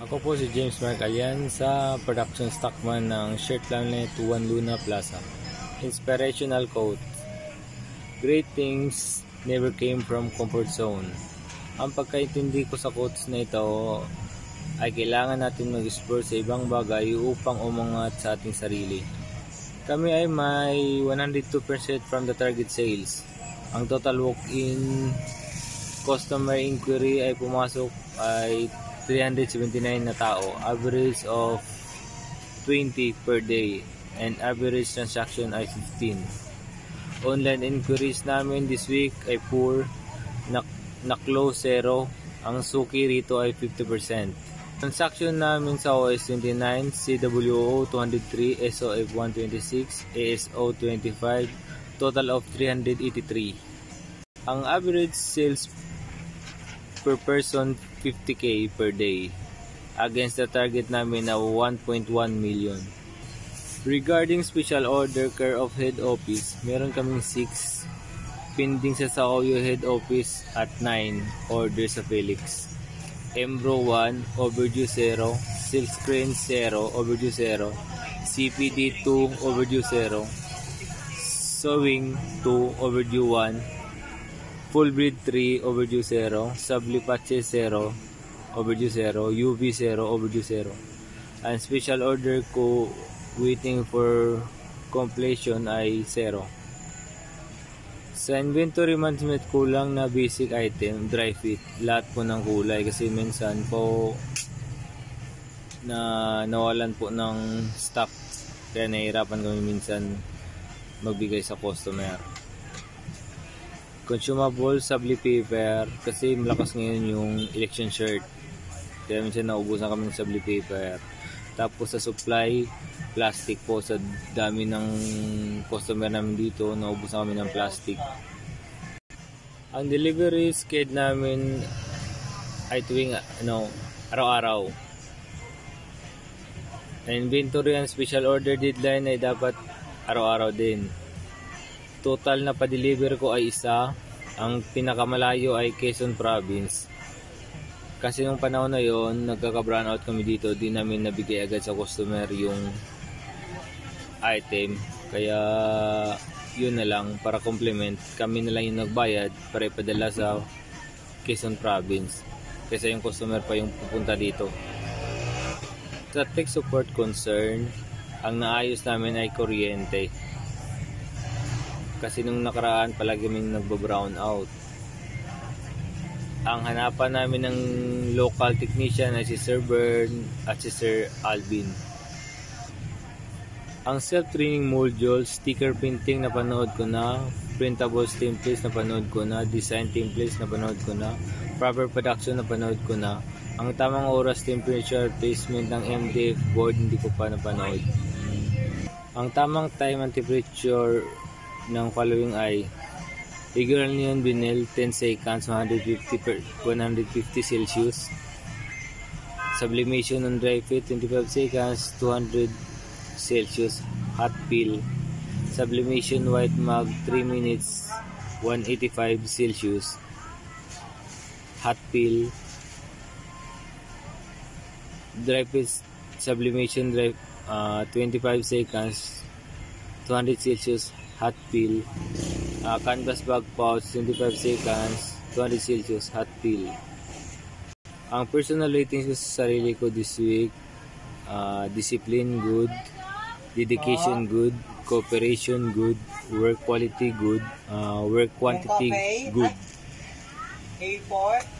Ako po si James Mark Alian sa production stockman ng Shirt Planet 1 Luna Plaza. Inspirational quote. Great things never came from comfort zone. Ang pagkaintindi ko sa quotes na ito ay kailangan natin mag-explore sa ibang bagay upang umangat sa ating sarili. Kami ay may 102% from the target sales. Ang total walk-in customer inquiry ay pumasok ay 379 na tao, average of 20 per day, and average transaction ay 15. Online inquiries namin this week ay poor, na, na close zero, ang suki rito ay 50%. Transaction namin sa OS 29, CWO 203, SOF 126, ASO 25, total of 383. Ang average sales per person 50k per day. Against the target namin na 1.1 million. Regarding special order care of head office, meron kaming 6 pending sa Saoyo head office at 9 order sa Felix. Embro 1, overdue 0, Silk Screen 0, overdue 0, CPD 2, overdue 0, Sewing 2, overdue 1, Full breed 3, overdue 0. Sublipache 0, overdue 0. UV 0, overdue 0. And special order ko waiting for completion ay 0. Sa inventory management kulang na basic item, dry fit. Lahat po ng kulay kasi minsan po na nawalan po ng stock kaya nahihirapan kami minsan magbigay sa customer consumable sabli paper kasi malakas ngayon yung election shirt. Kaya minsan naubusan kami ng sabli paper. Tapos sa supply plastic po. Sa dami ng customer namin dito naubusan kami ng plastic. Ang delivery schedule namin ay tuwing ano araw-araw. Inventory and special order deadline ay dapat araw-araw din total na pa-deliver ko ay isa. Ang pinakamalayo ay Quezon Province. Kasi nung panahon na yon nagkaka-brown out kami dito, di namin nabigay agad sa customer yung item. Kaya yun na lang para complement. Kami na lang yung nagbayad para ipadala sa Quezon Province. Kasi yung customer pa yung pupunta dito. Sa tech support concern, ang naayos namin ay kuryente kasi nung nakaraan palagi kaming nagbo-brown out. Ang hanapan namin ng local technician ay si Sir Bern at si Sir Alvin. Ang self-training module, sticker printing na panood ko na, printables templates na panood ko na, design templates na panood ko na, proper production na panood ko na, ang tamang oras temperature placement ng MDF board hindi ko pa napanood. Ang tamang time and temperature ng following ay Regular neon vinyl 10 seconds 150 per 150 Celsius. Sublimation on dry fit 25 seconds 200 Celsius Hot peel Sublimation white mug 3 minutes 185 Celsius Hot peel Dry fit sublimation dry uh, 25 seconds 200 Celsius hot peel, uh, canvas bag pouch, 25 seconds, 20 Celsius, hot peel. Ang personal ratings ko sa sarili ko this week, uh, discipline good, dedication good, cooperation good, work quality good, uh, work quantity good. A4